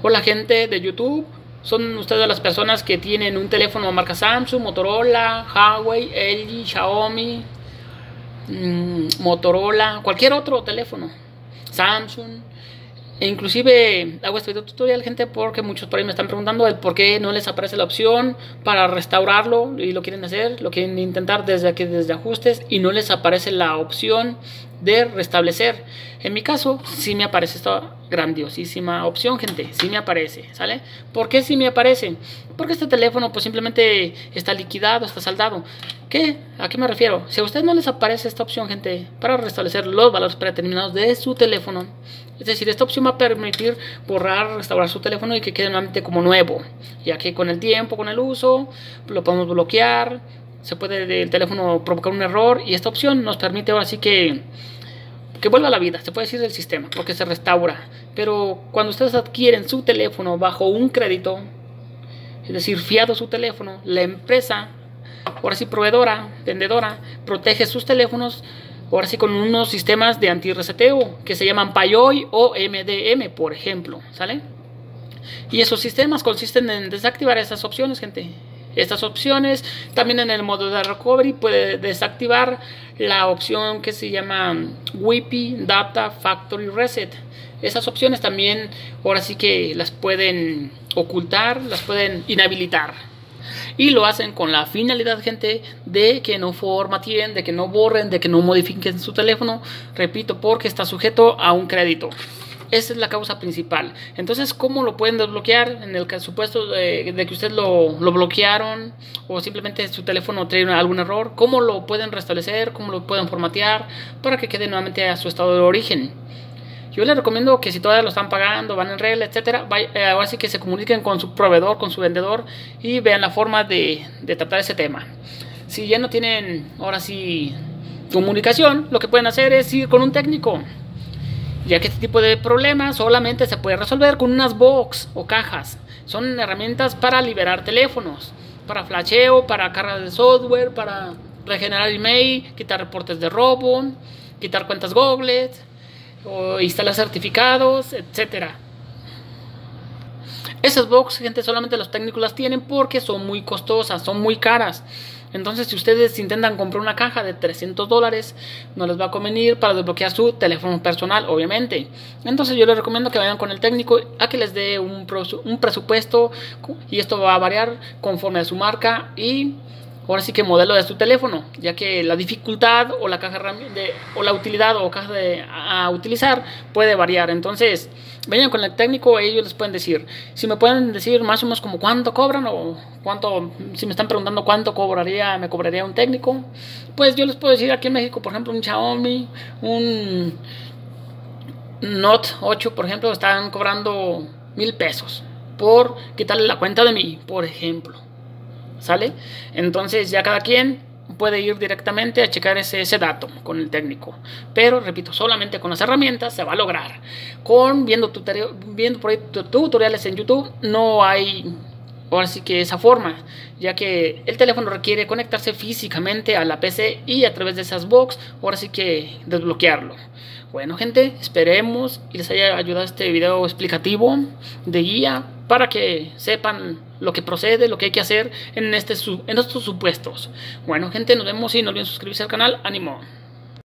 Hola gente de YouTube, son ustedes las personas que tienen un teléfono marca Samsung, Motorola, Huawei, LG, Xiaomi, mm, Motorola, cualquier otro teléfono, Samsung. E inclusive hago este video tutorial, gente, porque muchos por ahí me están preguntando el por qué no les aparece la opción para restaurarlo y lo quieren hacer, lo quieren intentar desde aquí, desde ajustes y no les aparece la opción de restablecer. En mi caso, sí me aparece esta grandiosísima opción, gente. Sí me aparece, ¿sale? ¿Por qué sí me aparece? Porque este teléfono pues simplemente está liquidado, está saldado. ¿Qué? ¿A qué me refiero? Si a usted no les aparece esta opción, gente, para restablecer los valores predeterminados de su teléfono, es decir, esta opción va a permitir borrar, restaurar su teléfono y que quede nuevamente como nuevo, ya que con el tiempo, con el uso, lo podemos bloquear, se puede el teléfono provocar un error y esta opción nos permite ahora sí que que vuelva a la vida, se puede decir del sistema, porque se restaura. Pero cuando ustedes adquieren su teléfono bajo un crédito, es decir, fiado su teléfono, la empresa, ahora sí proveedora, vendedora, protege sus teléfonos, ahora sí con unos sistemas de anti-reseteo que se llaman PayOy o MDM, por ejemplo, ¿sale? Y esos sistemas consisten en desactivar esas opciones, gente estas opciones. También en el modo de recovery puede desactivar la opción que se llama WIPI Data Factory Reset. Esas opciones también ahora sí que las pueden ocultar, las pueden inhabilitar. Y lo hacen con la finalidad, gente, de que no formateen, de que no borren, de que no modifiquen su teléfono. Repito, porque está sujeto a un crédito. Esa es la causa principal. Entonces, ¿cómo lo pueden desbloquear? En el supuesto de, que usted lo, bloquearon o simplemente su teléfono trae algún error, ¿cómo lo pueden restablecer? ¿Cómo lo pueden formatear para que quede nuevamente a su estado de origen? Yo les recomiendo que si todavía lo están pagando, van en regla, etcétera, eh, ahora sí que se comuniquen con su proveedor, con su vendedor y vean la forma de, de tratar ese tema. Si ya no tienen ahora sí comunicación, lo que pueden hacer es ir con un técnico ya que este tipo de problemas solamente se puede resolver con unas box o cajas. Son herramientas para liberar teléfonos, para flasheo, para carga de software, para regenerar email, quitar reportes de robo, quitar cuentas Google, o instalar certificados, etcétera. Esas box, gente, solamente los técnicos las tienen porque son muy costosas, son muy caras. Entonces, si ustedes intentan comprar una caja de 300 dólares, no les va a convenir para desbloquear su teléfono personal, obviamente. Entonces, yo les recomiendo que vayan con el técnico a que les dé un, un presupuesto y esto va a variar conforme a su marca y ahora sí que modelo de su teléfono, ya que la dificultad o la caja de, o la utilidad o caja de, a utilizar puede variar. Entonces, vayan con el técnico, ellos les pueden decir, si me pueden decir más o menos como cuánto cobran o cuánto, si me están preguntando cuánto cobraría, me cobraría un técnico, pues yo les puedo decir aquí en México, por ejemplo, un Xiaomi, un Note 8, por ejemplo, están cobrando mil pesos por quitarle la cuenta de mí, por ejemplo. ¿Sale? Entonces ya cada quien puede ir directamente a checar ese, ese dato con el técnico. Pero, repito, solamente con las herramientas se va a lograr. Con viendo, viendo por ahí tutoriales en YouTube no hay ahora sí que esa forma, ya que el teléfono requiere conectarse físicamente a la PC y a través de esas box, ahora sí que desbloquearlo. Bueno gente, esperemos y les haya ayudado este video explicativo de guía para que sepan lo que procede, lo que hay que hacer en, este, en estos supuestos. Bueno gente, nos vemos y no olviden suscribirse al canal. Ánimo.